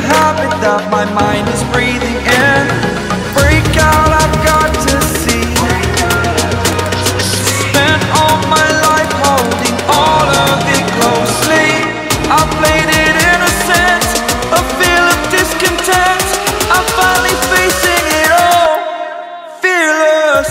habit that my mind is breathing in. Break out, I've got to see. Spent all my life holding all of it closely. I played it innocent, a feel of discontent. I'm finally facing it all, fearless